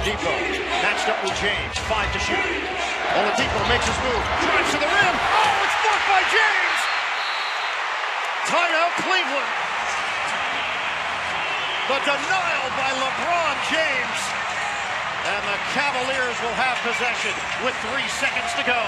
Oladipo matched up with James. Five to shoot. Oladipo makes his move. Drives to the rim. Oh, it's blocked by James. Timeout Cleveland. The denial by LeBron James. And the Cavaliers will have possession with three seconds to go.